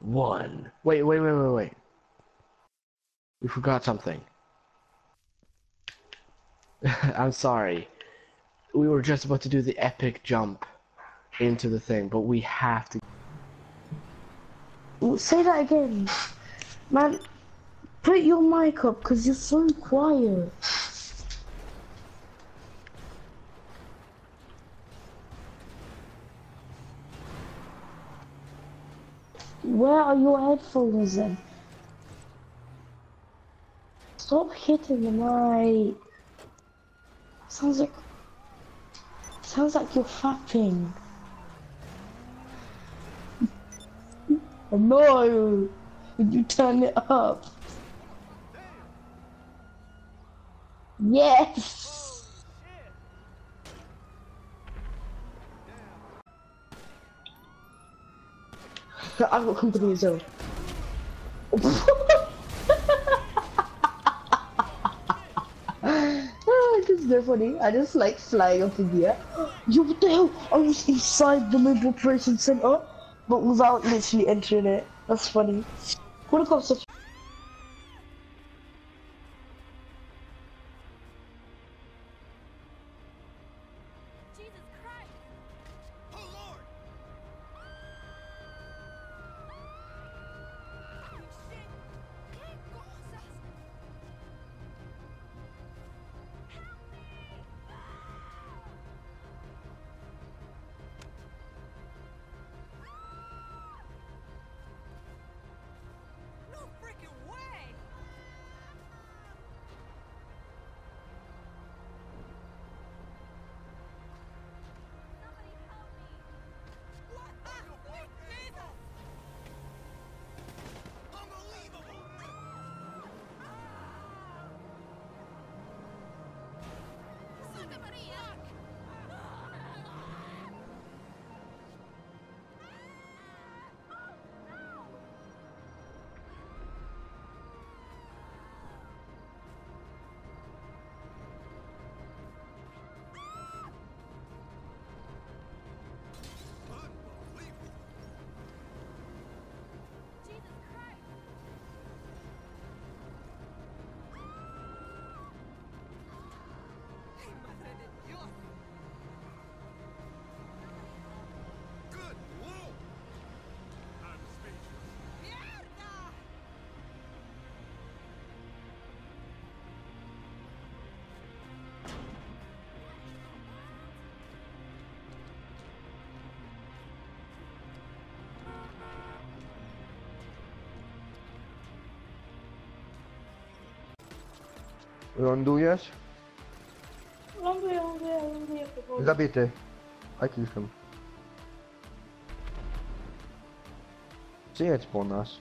one. Wait, wait, wait, wait, wait. We forgot something. I'm sorry. We were just about to do the epic jump into the thing, but we have to. Say that again. Man, put your mic up because you're so quiet. Where are your headphones then? Stop hitting the mic. Sounds like sounds like you're fapping. Oh no, would you turn it up? Yes. I've got company as well. oh, this is very funny. I just like flying up in the air. Yo, what the hell? I was inside the mobile operation center, but without literally entering it. That's funny. What a concept. Lądujesz? Ląduję, ląduję, ląduję powoli. Zabity. Jaki jestem? Przyjedź po nas.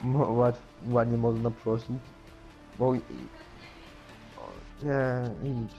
Mo, ład, ładnie można prosić. Bo... i- o, Nie, idź.